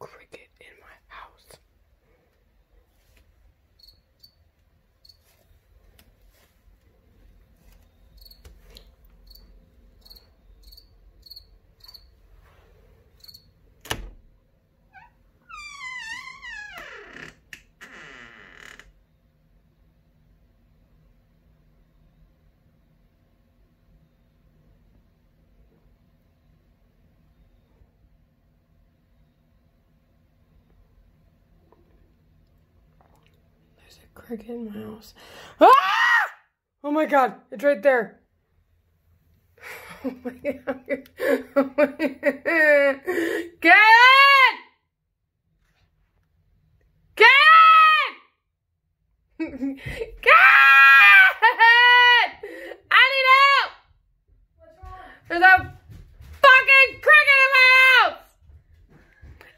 cricket in my house. There's a cricket in my house. Ah! Oh my god, it's right there. Oh my god. Oh my god. Get! Get! Get! I need help! There's a fucking cricket in my house!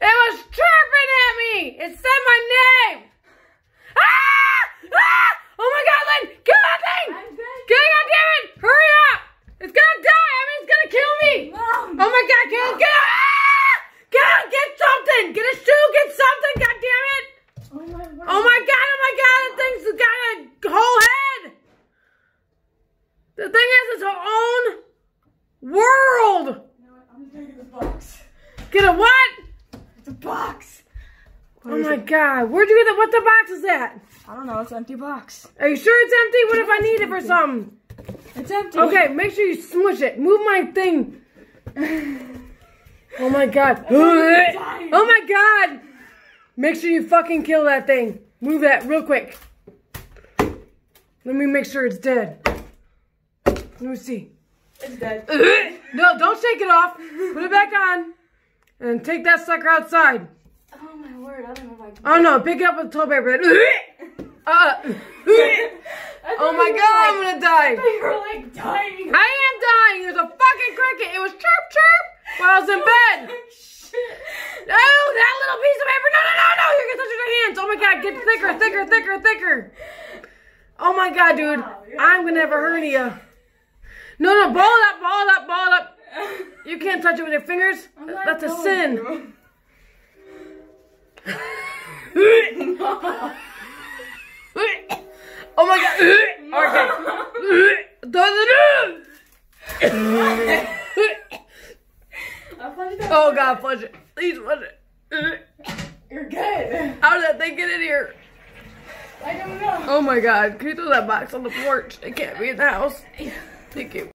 It was chirping at me! It said my name! Ah! Ah! Oh my god, Lynn! Kill that thing! I'm good. Get God damn it! Hurry up! It's gonna die! I mean, it's gonna kill me! Mom. Oh get get ah! Get out! Get something! Get a shoe! Get something! God damn it! Oh my god. Oh my god! Oh my god! That thing's got a whole head! The thing has its own world! You know what? I'm just gonna get the box. Get a what? It's a box. Oh my god! Where'd you get the? What the box is that? I don't know. It's an empty box. Are you sure it's empty? What if I need it for something? It's empty. Okay, make sure you smush it. Move my thing. Oh my god. Oh my god. Make sure you fucking kill that thing. Move that real quick. Let me make sure it's dead. Let me see. It's dead. No, don't shake it off. Put it back on. And take that sucker outside. Oh my word. I don't know if I can. Oh no, pick it up with toilet paper. Uh, oh my god, I'm gonna die. You were like dying. I am dying. There's a fucking cricket. It was chirp chirp while I was in bed. Shit. No, that little piece of paper. No, no, no, no. You're gonna touch your hands. Oh my god, get thicker, thicker, thicker, thicker. Oh my god, dude. I'm gonna have a hernia. No, no, ball it up, ball it up, ball it up. You can't touch it with your fingers. That's a sin. oh my god. Okay. I'll it oh god, flush it. Please flush it. You're good. How did that thing get in here? I don't know. Oh my god, can you throw that box on the porch? It can't be in the house. Thank you.